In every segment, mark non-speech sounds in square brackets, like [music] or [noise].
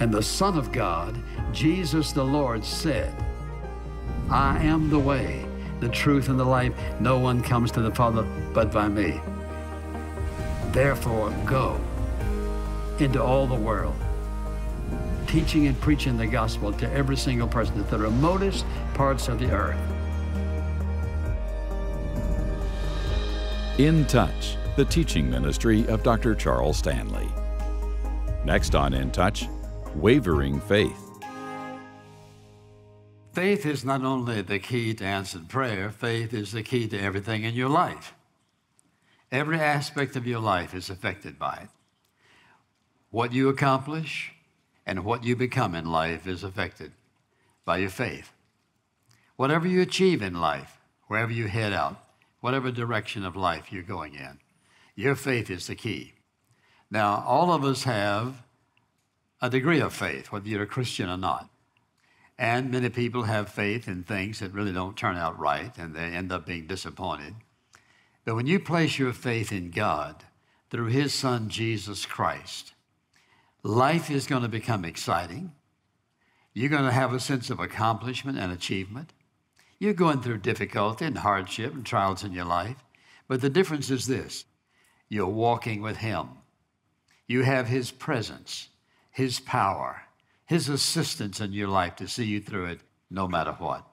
And the Son of God, Jesus the Lord, said, I am the way, the truth, and the life. No one comes to the Father but by me. Therefore, go into all the world, teaching and preaching the gospel to every single person at the remotest parts of the earth. In Touch, the teaching ministry of Dr. Charles Stanley. Next on In Touch, wavering faith. Faith is not only the key to answered prayer, faith is the key to everything in your life. Every aspect of your life is affected by it. What you accomplish and what you become in life is affected by your faith. Whatever you achieve in life, wherever you head out, whatever direction of life you're going in, your faith is the key. Now, all of us have a degree of faith, whether you're a Christian or not. And many people have faith in things that really don't turn out right and they end up being disappointed. But when you place your faith in God through His Son, Jesus Christ, life is going to become exciting. You're going to have a sense of accomplishment and achievement. You're going through difficulty and hardship and trials in your life. But the difference is this you're walking with Him. You have His presence. His power, His assistance in your life to see you through it no matter what.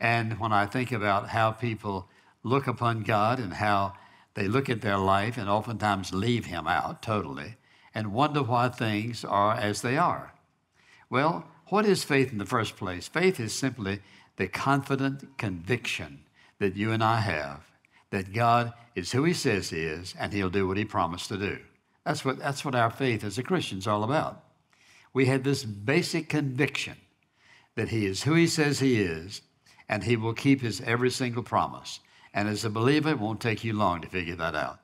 And when I think about how people look upon God and how they look at their life and oftentimes leave Him out totally and wonder why things are as they are. Well, what is faith in the first place? Faith is simply the confident conviction that you and I have that God is who He says He is and He'll do what He promised to do. That's what, that's what our faith as a Christian is all about. We had this basic conviction that He is who He says He is, and He will keep His every single promise. And as a believer, it won't take you long to figure that out.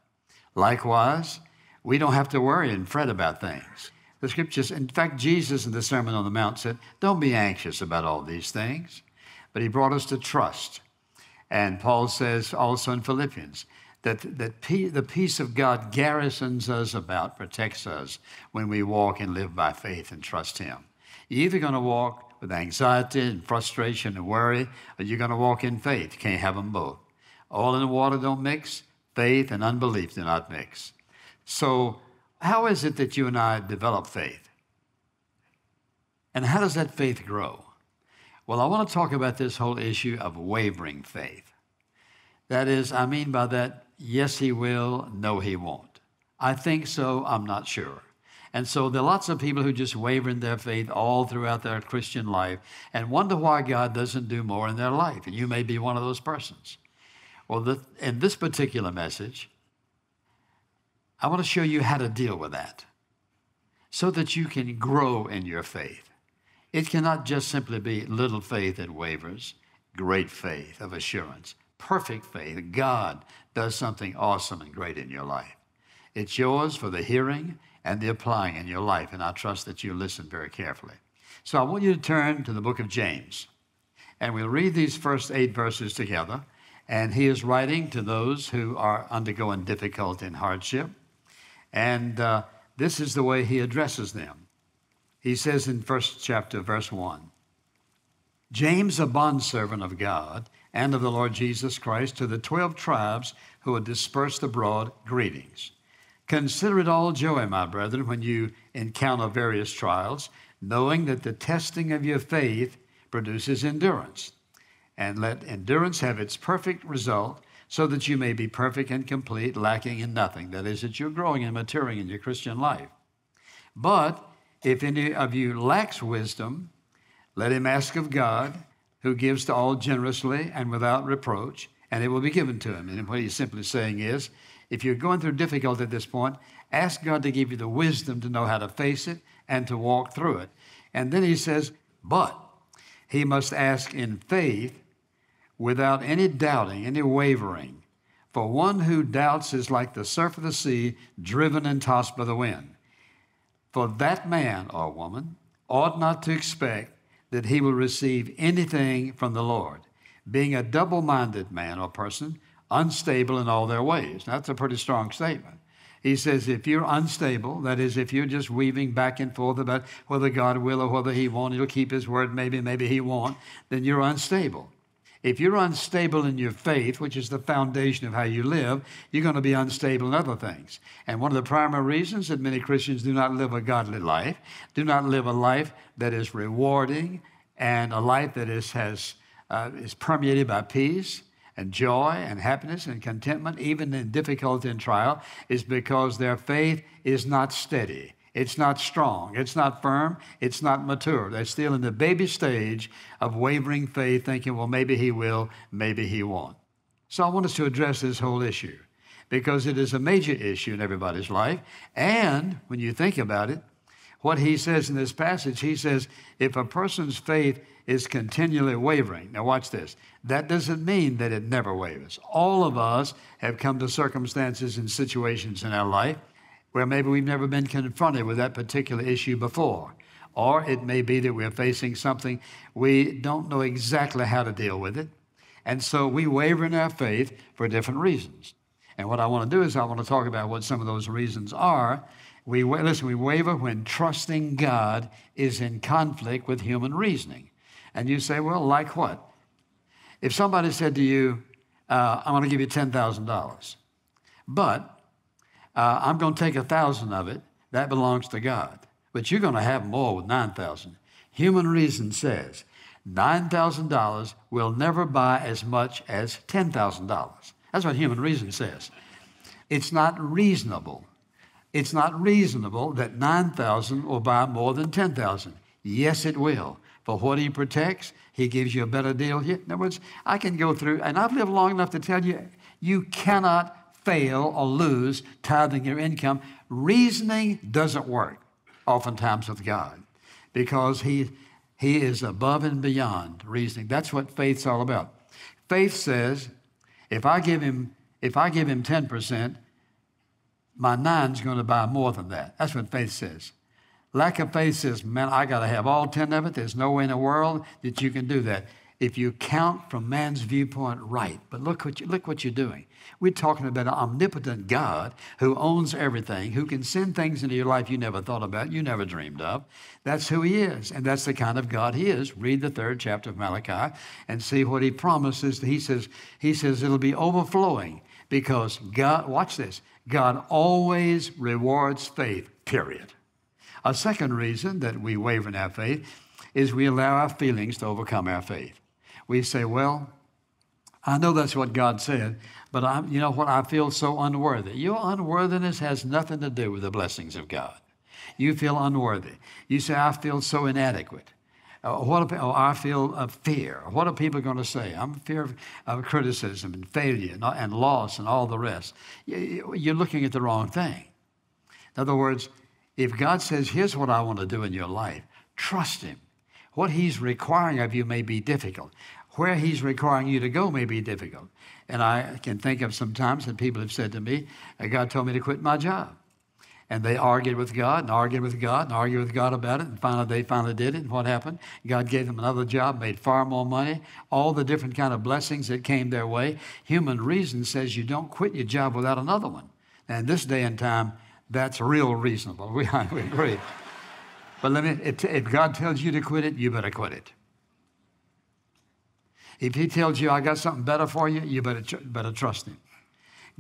Likewise, we don't have to worry and fret about things. The scriptures, in fact, Jesus in the Sermon on the Mount said, Don't be anxious about all these things. But He brought us to trust. And Paul says also in Philippians, that, that the peace of God garrisons us about, protects us when we walk and live by faith and trust Him. You're either going to walk with anxiety and frustration and worry, or you're going to walk in faith. You can't have them both. Oil and water don't mix, faith and unbelief do not mix. So, how is it that you and I develop faith? And how does that faith grow? Well, I want to talk about this whole issue of wavering faith. That is, I mean by that, Yes, he will. No, he won't. I think so. I'm not sure. And so there are lots of people who just waver in their faith all throughout their Christian life and wonder why God doesn't do more in their life. And you may be one of those persons. Well, the, in this particular message, I want to show you how to deal with that so that you can grow in your faith. It cannot just simply be little faith that wavers, great faith of assurance, perfect faith. God does something awesome and great in your life. It's yours for the hearing and the applying in your life, and I trust that you listen very carefully. So I want you to turn to the book of James, and we'll read these first eight verses together. And he is writing to those who are undergoing difficulty and hardship. And uh, this is the way he addresses them. He says in first chapter, verse 1 James, a bondservant of God and of the Lord Jesus Christ, to the 12 tribes who are dispersed abroad, greetings. Consider it all joy, my brethren, when you encounter various trials, knowing that the testing of your faith produces endurance. And let endurance have its perfect result, so that you may be perfect and complete, lacking in nothing. That is, that you're growing and maturing in your Christian life. But if any of you lacks wisdom, let him ask of God who gives to all generously and without reproach, and it will be given to him. And what he's simply saying is, if you're going through difficulty at this point, ask God to give you the wisdom to know how to face it and to walk through it. And then he says, but he must ask in faith without any doubting, any wavering. For one who doubts is like the surf of the sea, driven and tossed by the wind. For that man or woman ought not to expect that he will receive anything from the Lord, being a double minded man or person, unstable in all their ways. That's a pretty strong statement. He says, if you're unstable, that is, if you're just weaving back and forth about whether God will or whether He won't, He'll keep His word, maybe, maybe He won't, then you're unstable. If you're unstable in your faith, which is the foundation of how you live, you're going to be unstable in other things. And one of the primary reasons that many Christians do not live a godly life, do not live a life that is rewarding and a life that is, has, uh, is permeated by peace and joy and happiness and contentment, even in difficulty and trial, is because their faith is not steady. It's not strong. It's not firm. It's not mature. They're still in the baby stage of wavering faith, thinking, well, maybe he will, maybe he won't. So I want us to address this whole issue because it is a major issue in everybody's life. And when you think about it, what he says in this passage, he says, if a person's faith is continually wavering, now watch this, that doesn't mean that it never wavers. All of us have come to circumstances and situations in our life where maybe we've never been confronted with that particular issue before. Or it may be that we're facing something we don't know exactly how to deal with it. And so we waver in our faith for different reasons. And what I want to do is I want to talk about what some of those reasons are. We listen, we waver when trusting God is in conflict with human reasoning. And you say, well, like what? If somebody said to you, uh, I'm going to give you $10,000, but uh, I'm going to take a thousand of it. That belongs to God. But you're going to have more with 9,000. Human reason says $9,000 will never buy as much as $10,000. That's what human reason says. It's not reasonable. It's not reasonable that 9,000 will buy more than 10,000. Yes, it will. For what he protects, he gives you a better deal. In other words, I can go through, and I've lived long enough to tell you, you cannot fail or lose tithing your income. Reasoning doesn't work oftentimes with God because he, he is above and beyond reasoning. That's what faith's all about. Faith says, if I give him, if I give him 10%, my nine's going to buy more than that. That's what faith says. Lack of faith says, man, I got to have all 10 of it. There's no way in the world that you can do that if you count from man's viewpoint right. But look what, you, look what you're doing. We're talking about an omnipotent God who owns everything, who can send things into your life you never thought about, you never dreamed of. That's who he is, and that's the kind of God he is. Read the third chapter of Malachi and see what he promises. He says, he says it'll be overflowing because God, watch this, God always rewards faith, period. A second reason that we waver in our faith is we allow our feelings to overcome our faith we say, well, I know that's what God said, but I, you know what? I feel so unworthy. Your unworthiness has nothing to do with the blessings of God. You feel unworthy. You say, I feel so inadequate. Uh, what oh, I feel of fear. What are people going to say? I'm fear of, of criticism and failure and, and, loss and all the rest. You're looking at the wrong thing. In other words, if God says, here's what I want to do in your life, trust Him. What He's requiring of you may be difficult where He's requiring you to go may be difficult. And I can think of some times that people have said to me, God told me to quit my job. And they argued with God and argued with God and argued with God about it. And finally, they finally did it. And what happened? God gave them another job, made far more money, all the different kind of blessings that came their way. Human reason says you don't quit your job without another one. And this day and time, that's real reasonable. [laughs] We, we agree. But let me, if God tells you to quit it, you better quit it. If he tells you, I got something better for you, you better, tr- better trust him.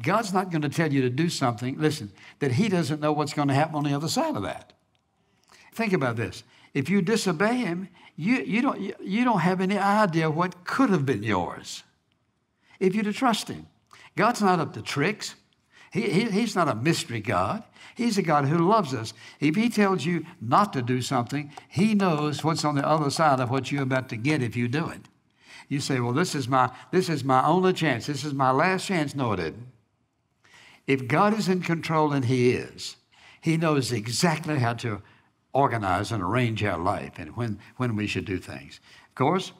God's not going to tell you to do something, listen, that he doesn't know what's going to happen on the other side of that. Think about this. If you disobey him, you, you, don't, you, you don't have any idea what could have been yours if you'd have trusted him. God's not up to tricks. He, he, he's not a mystery God. He's a God who loves us. If He tells you not to do something, He knows what's on the other side of what you're about to get if you do it. You say, well, this is my, this is my only chance. This is my last chance. No, it isn't. If God is in control, and He is, He knows exactly how to organize and arrange our life and when, when we should do things. Of course,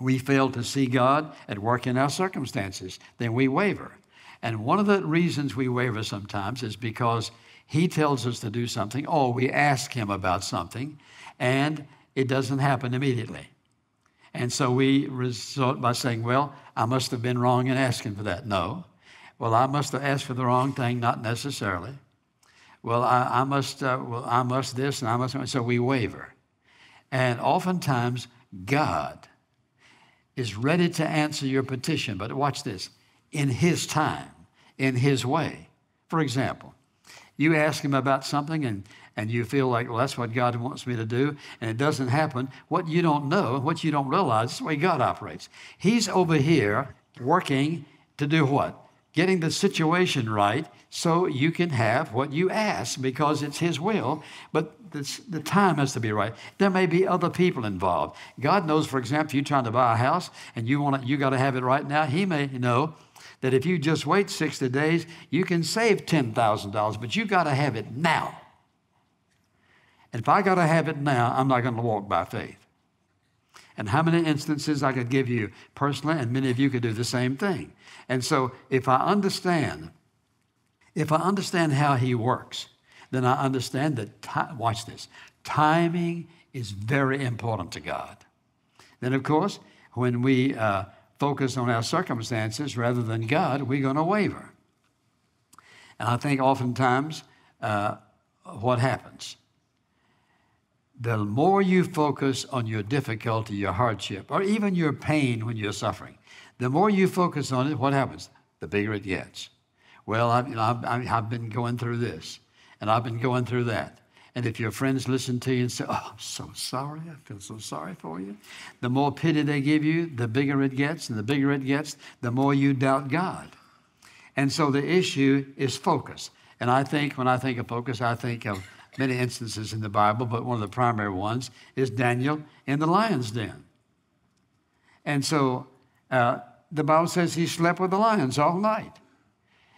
we fail to see God at work in our circumstances, then we waver. And one of the reasons we waver sometimes is because He tells us to do something, or we ask Him about something, and it doesn't happen immediately. And so we result by saying, well, I must have been wrong in asking for that. No. Well, I must have asked for the wrong thing, not necessarily. Well, I, I must, uh, well, I must this and I must, so we waver. And oftentimes, God is ready to answer your petition, but watch this in His time, in His way. For example, you ask Him about something and, and you feel like, well, that's what God wants me to do, and it doesn't happen. What you don't know, what you don't realize, is the way God operates. He's over here working to do what? Getting the situation right so you can have what you ask because it's His will, but the time has to be right. There may be other people involved. God knows, for example, you're trying to buy a house and you want to, you got to have it right now. He may know that if you just wait 60 days, you can save $10,000, but you got to have it now. And if I got to have it now, I'm not going to walk by faith. And how many instances I could give you personally, and many of you could do the same thing. And so if I understand, if I understand how he works, then I understand that, watch this, timing is very important to God. Then, of course, when we uh, focus on our circumstances rather than God, we're going to waver. And I think oftentimes uh, what happens, the more you focus on your difficulty, your hardship, or even your pain when you're suffering, the more you focus on it, what happens? The bigger it gets. Well, I've, you know, I've, I've been going through this, and I've been going through that. And if your friends listen to you and say, Oh, I'm so sorry, I feel so sorry for you, the more pity they give you, the bigger it gets. And the bigger it gets, the more you doubt God. And so the issue is focus. And I think when I think of focus, I think of many instances in the Bible, but one of the primary ones is Daniel in the lion's den. And so uh, the Bible says he slept with the lions all night.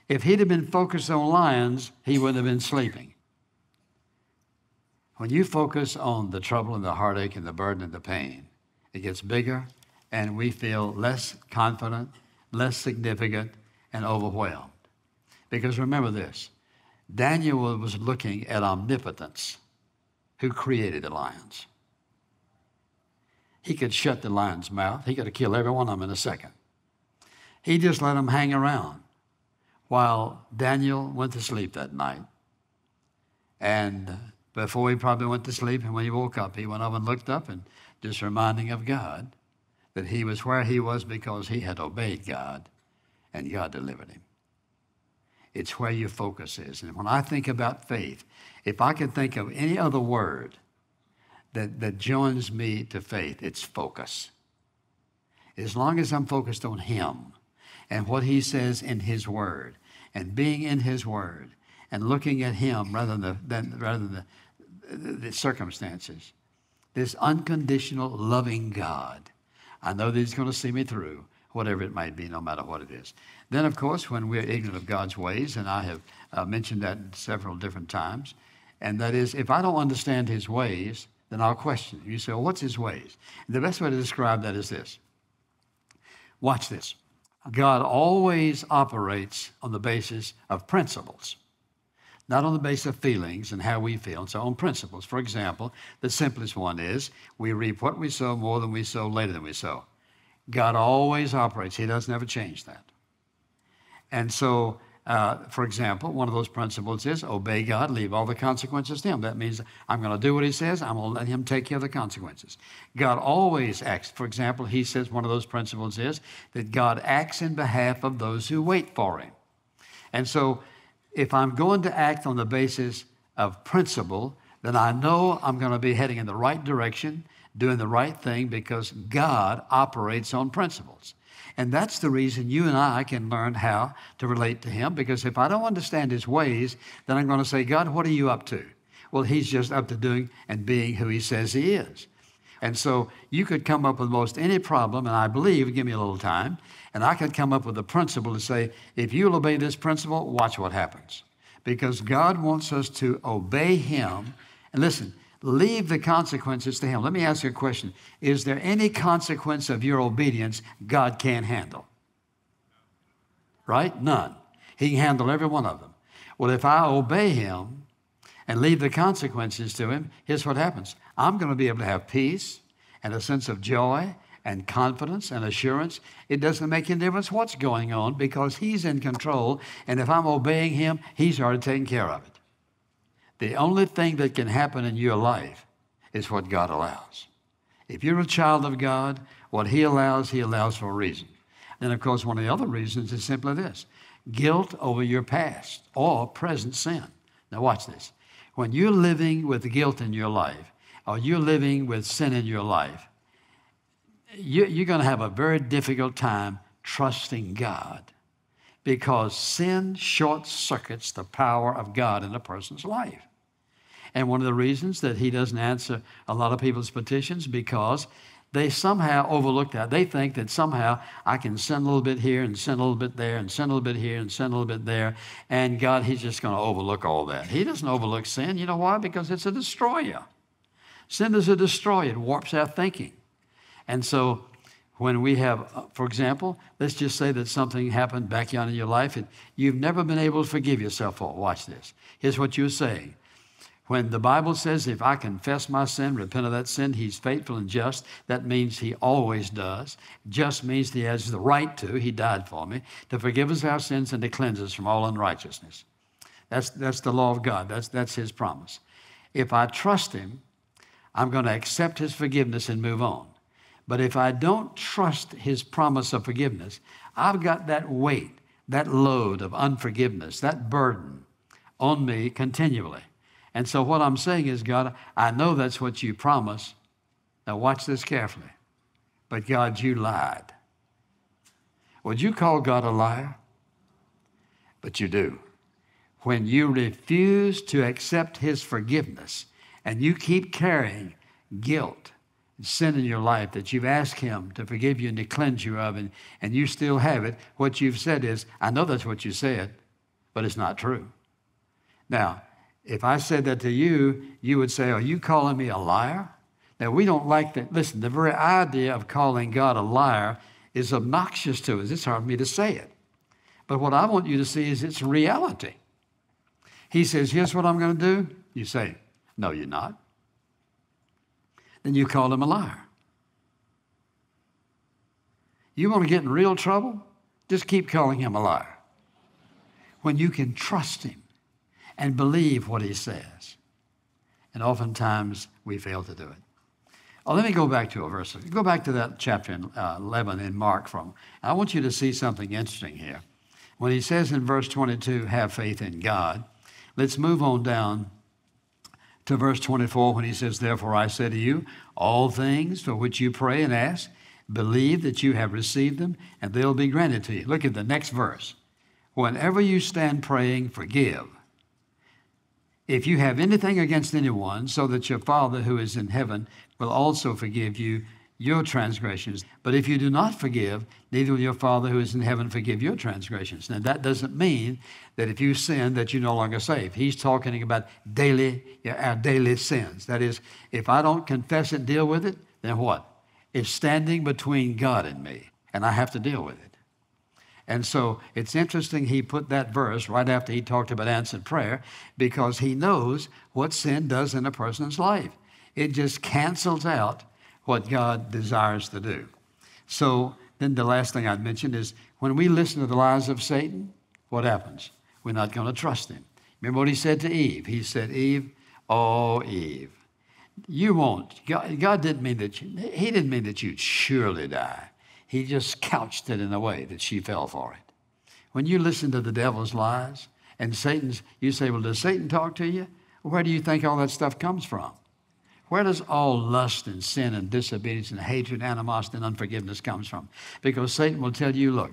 If he'd have been focused on lions, he wouldn't have been sleeping. When you focus on the trouble and the heartache and the burden and the pain, it gets bigger and we feel less confident, less significant, and overwhelmed. Because remember this Daniel was looking at omnipotence, who created the lions. He could shut the lion's mouth, he could have killed every one of them in a second. He just let them hang around while Daniel went to sleep that night. And before he probably went to sleep, and when he woke up, he went up and looked up and just reminding of God that he was where he was because he had obeyed God and God delivered him. It's where your focus is. And when I think about faith, if I could think of any other word that, that joins me to faith, it's focus. As long as I'm focused on Him and what He says in His Word and being in His Word and looking at Him rather than the, than, rather than the circumstances, this unconditional loving God, I know that He's going to see me through whatever it might be, no matter what it is. Then, of course, when we're ignorant of God's ways, and I have uh, mentioned that several different times, and that is, if I don't understand His ways, then I'll question. You say, well, what's His ways? And the best way to describe that is this. Watch this. God always operates on the basis of principles, not on the basis of feelings and how we feel, and so on principles. For example, the simplest one is we reap what we sow more than we sow later than we sow. God always operates, He doesn't ever change that. And so, uh, for example, one of those principles is obey God, leave all the consequences to Him. That means I'm going to do what He says, I'm going to let Him take care of the consequences. God always acts. For example, He says one of those principles is that God acts in behalf of those who wait for Him. And so, if I'm going to act on the basis of principle, then I know I'm going to be heading in the right direction doing the right thing because God operates on principles. And that's the reason you and I can learn how to relate to Him because if I don't understand His ways, then I'm going to say, God, what are you up to? Well, He's just up to doing and being who He says He is. And so you could come up with most any problem, and I believe, give me a little time, and I could come up with a principle to say, if you'll obey this principle, watch what happens. Because God wants us to obey Him. And listen, Leave the consequences to Him. Let me ask you a question Is there any consequence of your obedience God can't handle? Right? None. He can handle every one of them. Well, if I obey Him and leave the consequences to Him, here's what happens I'm going to be able to have peace and a sense of joy and confidence and assurance. It doesn't make any difference what's going on because He's in control. And if I'm obeying Him, He's already taken care of it. The only thing that can happen in your life is what God allows. If you're a child of God, what He allows, He allows for a reason. And of course, one of the other reasons is simply this guilt over your past or present sin. Now, watch this. When you're living with guilt in your life, or you're living with sin in your life, you're going to have a very difficult time trusting God because sin short circuits the power of God in a person's life. And one of the reasons that he doesn't answer a lot of people's petitions because they somehow overlook that. They think that somehow I can send a little bit here and send a little bit there and send a little bit here and send a little bit there. And God, He's just going to overlook all that. He doesn't overlook sin. You know why? Because it's a destroyer. Sin is a destroyer, it warps our thinking. And so when we have, uh, for example, let's just say that something happened back in your life and you've never been able to forgive yourself for. it. Watch this. Here's what you're saying when the Bible says, if I confess my sin, repent of that sin, he's faithful and just, that means he always does. Just means he has the right to, he died for me, to forgive us our sins and to cleanse us from all unrighteousness. That's, that's the law of God, that's, that's his promise. If I trust him, I'm going to accept his forgiveness and move on. But if I don't trust his promise of forgiveness, I've got that weight, that load of unforgiveness, that burden on me continually. And so what I'm saying is, God, I know that's what you promised. Now watch this carefully. But God, you lied. Would you call God a liar? But you do. When you refuse to accept his forgiveness and you keep carrying guilt and sin in your life that you've asked him to forgive you and to cleanse you of, and, and you still have it, what you've said is, I know that's what you said, but it's not true. Now, if I said that to you, you would say, Are you calling me a liar? Now, we don't like that. Listen, the very idea of calling God a liar is obnoxious to us. It's hard for me to say it. But what I want you to see is it's reality. He says, Here's what I'm going to do. You say, No, you're not. Then you call him a liar. You want to get in real trouble? Just keep calling him a liar. When you can trust him and believe what he says. And oftentimes we fail to do it. Oh, let me go back to a verse. Go back to that chapter in, uh, 11 in Mark from. I want you to see something interesting here. When he says in verse 22, have faith in God, let's move on down to verse 24 when he says, Therefore I say to you, all things for which you pray and ask, believe that you have received them and they'll be granted to you. Look at the next verse. Whenever you stand praying, forgive if you have anything against anyone, so that your Father who is in heaven will also forgive you your transgressions. But if you do not forgive, neither will your Father who is in heaven forgive your transgressions. Now, that doesn't mean that if you sin, that you're no longer saved. He's talking about daily, our daily sins. That is, if I don't confess and deal with it, then what? It's standing between God and me, and I have to deal with it. And so it's interesting he put that verse right after he talked about answered prayer because he knows what sin does in a person's life. It just cancels out what God desires to do. So then the last thing I'd mention is when we listen to the lies of Satan, what happens? We're not going to trust him. Remember what he said to Eve? He said, Eve, oh, Eve, you won't. God, God didn't mean that you, he didn't mean that you'd surely die. He just couched it in a way that she fell for it. When you listen to the devil's lies and Satan's, you say, Well, does Satan talk to you? Where do you think all that stuff comes from? Where does all lust and sin and disobedience and hatred, animosity, and unforgiveness comes from? Because Satan will tell you, look,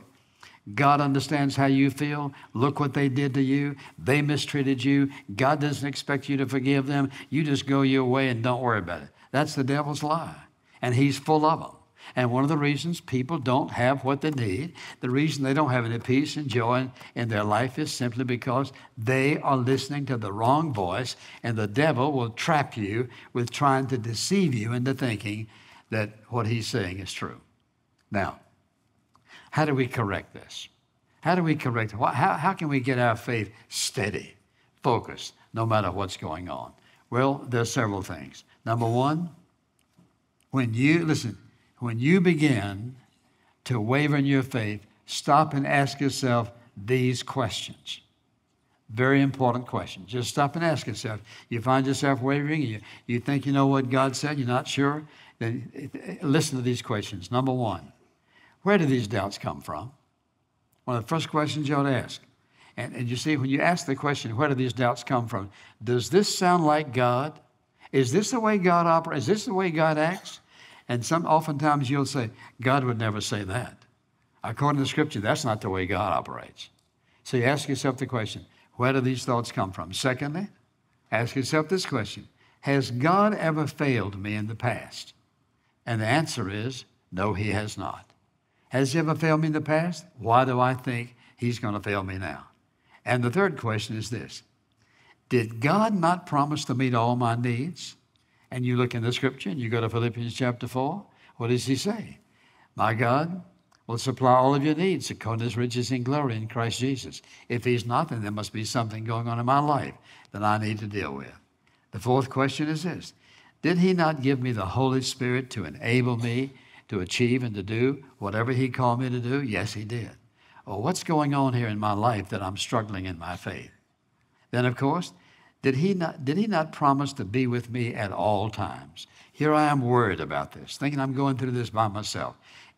God understands how you feel. Look what they did to you. They mistreated you. God doesn't expect you to forgive them. You just go your way and don't worry about it. That's the devil's lie. And he's full of them. And one of the reasons people don't have what they need, the reason they don't have any peace and joy in their life is simply because they are listening to the wrong voice, and the devil will trap you with trying to deceive you into thinking that what he's saying is true. Now, how do we correct this? How do we correct it? How, how can we get our faith steady, focused, no matter what's going on? Well, there's several things. Number one, when you, listen, when you begin to waver in your faith, stop and ask yourself these questions. Very important questions. Just stop and ask yourself. You find yourself wavering, you, you think you know what God said, you're not sure, then eh, listen to these questions. Number one, where do these doubts come from? One of the first questions you ought to ask. And, and you see, when you ask the question, where do these doubts come from? Does this sound like God? Is this the way God operates? Is this the way God acts? And some oftentimes you'll say, God would never say that. According to Scripture, that's not the way God operates. So you ask yourself the question, where do these thoughts come from? Secondly, ask yourself this question Has God ever failed me in the past? And the answer is no, He has not. Has He ever failed me in the past? Why do I think He's going to fail me now? And the third question is this Did God not promise to meet all my needs? And you look in the scripture and you go to Philippians chapter 4. What does He say? My God will supply all of your needs according to his riches in glory in Christ Jesus. If he's not, then there must be something going on in my life that I need to deal with. The fourth question is this Did he not give me the Holy Spirit to enable me to achieve and to do whatever he called me to do? Yes, he did. Well, what's going on here in my life that I'm struggling in my faith? Then, of course, did he not, did he not promise to be with me at all times? Here I am worried about this, thinking I'm going through this by myself.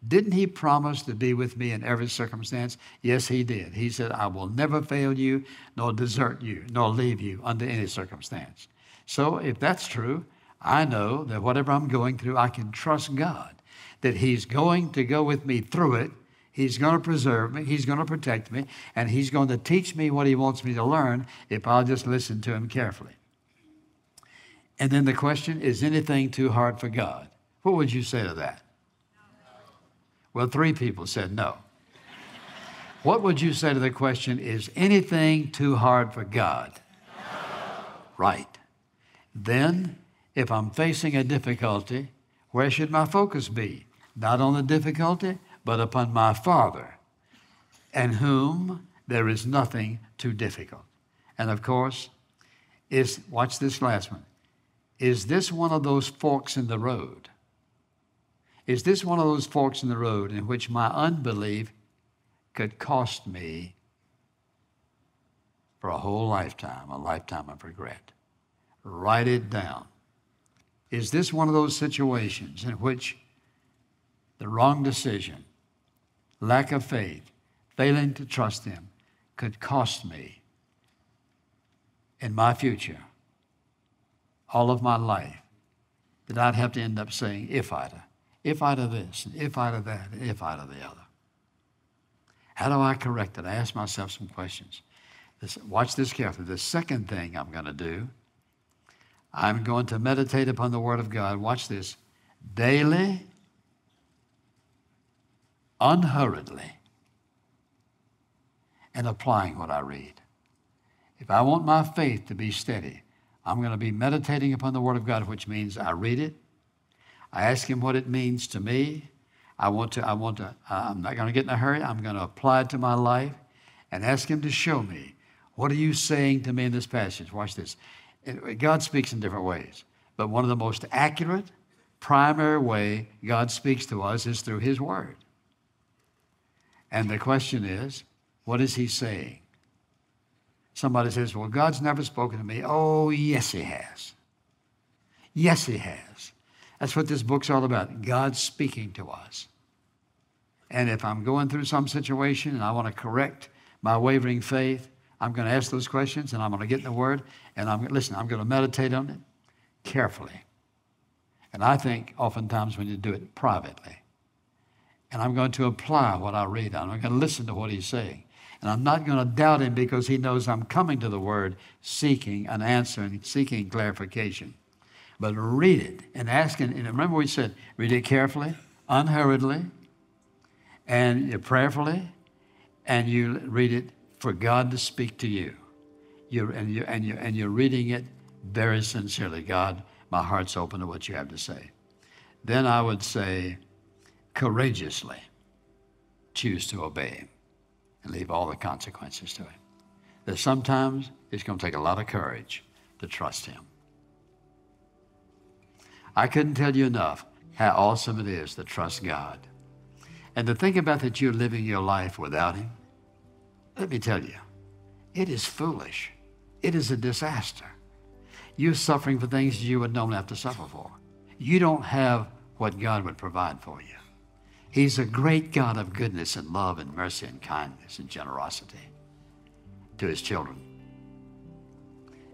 Didn't he promise to be with me in every circumstance? Yes, he did. He said, I will never fail you, nor desert you, nor leave you under any circumstance. So if that's true, I know that whatever I'm going through, I can trust God that He's going to go with me through it. He's going to preserve me. He's going to protect me. And He's going to teach me what He wants me to learn if I'll just listen to Him carefully. And then the question is anything too hard for God? What would you say to that? Well, three people said no. What would you say to the question, is anything too hard for God? No. Right. Then, if I'm facing a difficulty, where should my focus be? Not on the difficulty, but upon my Father, and whom there is nothing too difficult. And of course, is watch this last one. Is this one of those forks in the road? Is this one of those forks in the road in which my unbelief could cost me for a whole lifetime, a lifetime of regret? Write it down. Is this one of those situations in which the wrong decision, lack of faith, failing to trust Him could cost me in my future, all of my life, that I'd have to end up saying, if I'd have if I'd of this, and if I'd of that, and if I'd of the other. How do I correct it? I ask myself some questions. This, watch this carefully. The second thing I'm going to do, I'm going to meditate upon the Word of God. Watch this. Daily, unhurriedly, and applying what I read. If I want my faith to be steady, I'm going to be meditating upon the Word of God, which means I read it, I ask him what it means to me. I want to, I want to, I'm not going to get in a hurry. I'm going to apply it to my life and ask him to show me what are you saying to me in this passage? Watch this. God speaks in different ways, but one of the most accurate, primary way God speaks to us is through his word. And the question is, what is he saying? Somebody says, Well, God's never spoken to me. Oh, yes, he has. Yes, he has. That's what this book's all about God speaking to us. And if I'm going through some situation and I want to correct my wavering faith, I'm going to ask those questions and I'm going to get in the Word and I'm listen, I'm going to meditate on it carefully. And I think oftentimes when you do it privately, and I'm going to apply what I read. I'm going to listen to what he's saying. And I'm not going to doubt him because he knows I'm coming to the Word seeking an answer and seeking clarification. But read it and ask it. And remember, we said read it carefully, unhurriedly, and prayerfully, and you read it for God to speak to you. You're, and, you and, you and you're reading it very sincerely. God, my heart's open to what you have to say. Then I would say, courageously choose to obey and leave all the consequences to Him. That sometimes it's going to take a lot of courage to trust Him. I couldn't tell you enough how awesome it is to trust God. And to think about that you're living your life without Him, let me tell you, it is foolish. It is a disaster. You're suffering for things you would normally have to suffer for. You don't have what God would provide for you. He's a great God of goodness and love and mercy and kindness and generosity to His children.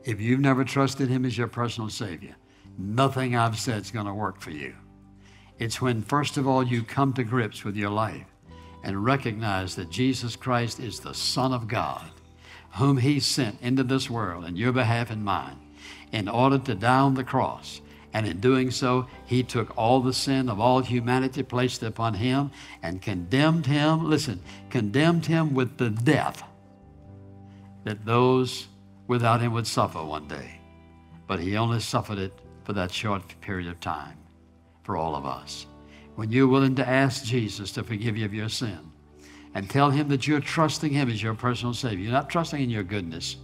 If you've never trusted Him as your personal Savior, nothing I've said is going to work for you. It's when, first of all, you come to grips with your life and recognize that Jesus Christ is the Son of God, whom He sent into this world in your behalf and mine, in order to die on the cross. And in doing so, He took all the sin of all humanity, placed it upon Him, and condemned Him, listen, condemned Him with the death that those without Him would suffer one day. But He only suffered it for that short period of time for all of us. When you're willing to ask Jesus to forgive you of your sin and tell Him that you're trusting Him as your personal Savior, you're not trusting in your goodness,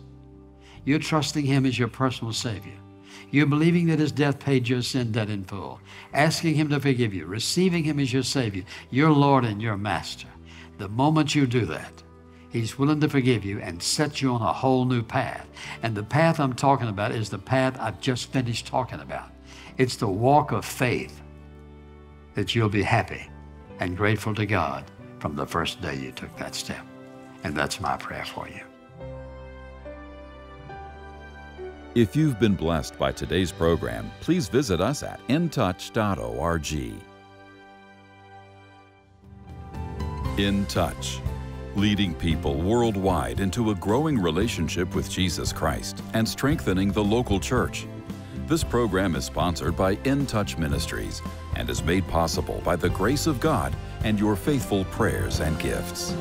you're trusting Him as your personal Savior. You're believing that His death paid your sin debt in full, asking Him to forgive you, receiving Him as your Savior, your Lord and your Master. The moment you do that, He's willing to forgive you and set you on a whole new path. And the path I'm talking about is the path I've just finished talking about. It's the walk of faith that you'll be happy and grateful to God from the first day you took that step. And that's my prayer for you. If you've been blessed by today's program, please visit us at intouch.org. In Touch, leading people worldwide into a growing relationship with Jesus Christ and strengthening the local church. This program is sponsored by In Touch Ministries and is made possible by the grace of God and your faithful prayers and gifts.